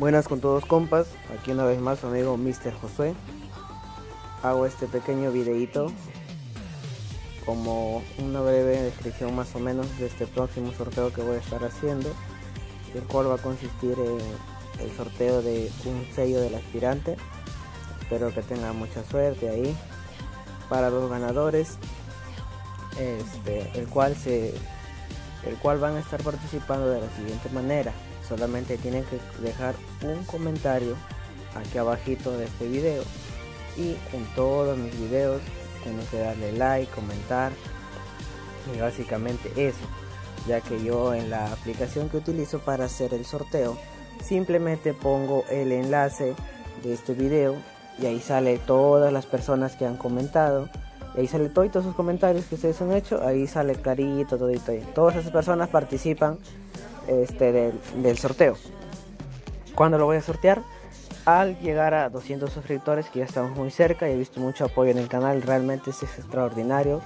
Buenas con todos compas, aquí una vez más su amigo Mr. Josué. Hago este pequeño videito como una breve descripción más o menos de este próximo sorteo que voy a estar haciendo, el cual va a consistir en el sorteo de un sello del aspirante. Espero que tengan mucha suerte ahí. Para los ganadores, este, el cual se el cual van a estar participando de la siguiente manera solamente tienen que dejar un comentario aquí abajito de este video y en todos mis videos tienen que darle like comentar y básicamente eso ya que yo en la aplicación que utilizo para hacer el sorteo simplemente pongo el enlace de este video y ahí sale todas las personas que han comentado y ahí sale todos esos comentarios que ustedes han hecho ahí sale clarito todito ahí. todas esas personas participan este, del, sorteo. ¿Cuándo lo voy a sortear? Al llegar a 200 suscriptores, que ya estamos muy cerca y he visto mucho apoyo en el canal. Realmente es extraordinario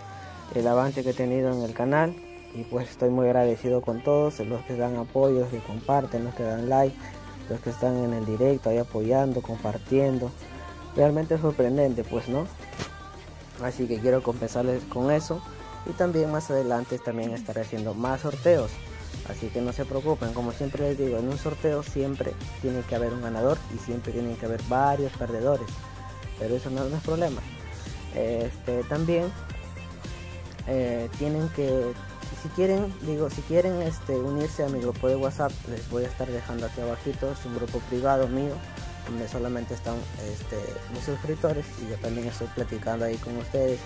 el avance que he tenido en el canal. Y pues estoy muy agradecido con todos, los que dan apoyo, los que comparten, los que dan like, los que están en el directo ahí apoyando, compartiendo. Realmente es sorprendente, pues, ¿no? Así que quiero compensarles con eso. Y también más adelante también estaré haciendo más sorteos. Así que no se preocupen, como siempre les digo, en un sorteo siempre tiene que haber un ganador y siempre tienen que haber varios perdedores. Pero eso no, es problema. Este, también eh, tienen que, si quieren, digo, si quieren este, unirse a mi grupo de WhatsApp, les voy a estar dejando aquí abajito, es un grupo privado mío, donde solamente están este, mis suscriptores y yo también estoy platicando ahí con ustedes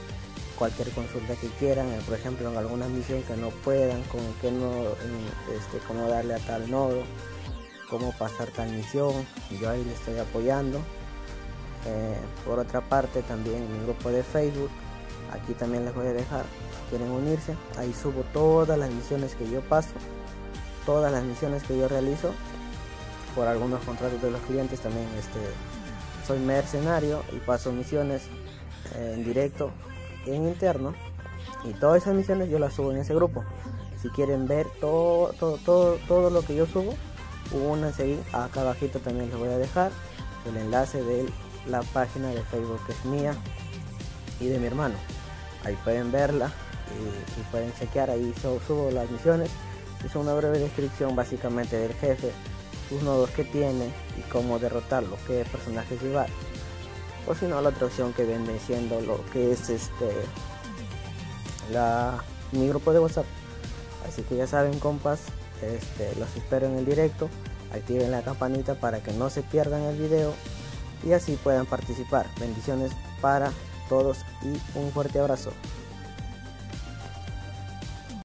cualquier consulta que quieran, eh, por ejemplo en alguna misión que no puedan, como que no, este, cómo darle a tal nodo, cómo pasar tal misión, yo ahí les estoy apoyando. Eh, por otra parte también mi grupo de Facebook, aquí también les voy a dejar, quieren unirse, ahí subo todas las misiones que yo paso, todas las misiones que yo realizo, por algunos contratos de los clientes también este, soy mercenario y paso misiones eh, en directo en interno y todas esas misiones yo las subo en ese grupo. Si quieren ver todo, todo, todo, todo lo que yo subo, únanse ahí. Acá abajito también les voy a dejar el enlace de la página de Facebook que es mía y de mi hermano. Ahí pueden verla y, pueden chequear. Ahí subo, las misiones. Es una breve descripción básicamente del jefe, sus nodos que tiene y cómo derrotarlo, qué personajes llevar o si no la otra opción que viene siendo lo que es este la mi grupo de WhatsApp. Así que ya saben compas este, los espero en el directo. Activen la campanita para que no se pierdan el video y así puedan participar. Bendiciones para todos y un fuerte abrazo